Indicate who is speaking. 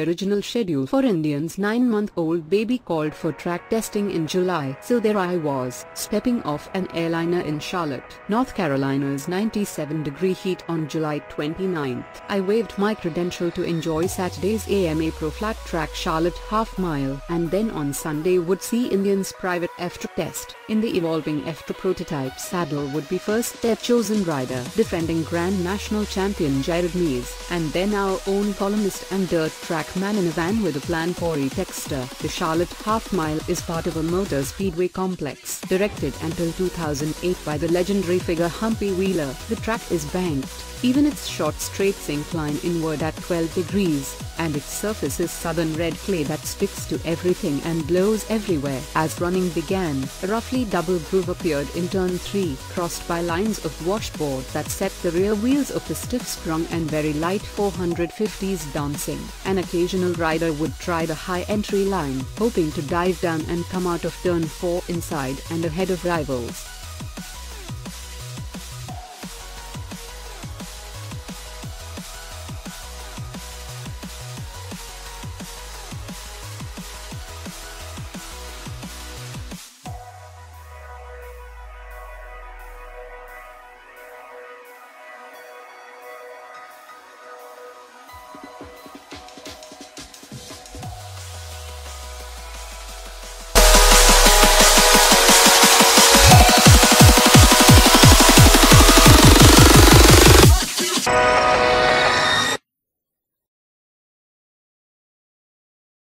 Speaker 1: Original schedule for Indian's 9-month-old baby called for track testing in July. So there I was, stepping off an airliner in Charlotte, North Carolina's 97-degree heat on July 29th. I waved my credential to enjoy Saturday's AMA Pro Flat Track Charlotte Half Mile and then on Sunday would see Indian's private FTR test. In the evolving FTR prototype saddle would be first their chosen rider, defending Grand National Champion Jared Mees, and then our own columnist and dirt track man in a van with a plan Cory Texter. The Charlotte Half Mile is part of a motor speedway complex, directed until 2008 by the legendary figure Humpy Wheeler. The track is banked, even its short straights incline inward at 12 degrees, and its surface is southern red clay that sticks to everything and blows everywhere. As running began, a roughly double groove appeared in turn 3, crossed by lines of washboard that set the rear wheels of the stiff-sprung and very light 450s dancing. An occasional rider would try the high entry line, hoping to dive down and come out of turn 4 inside and ahead of rivals.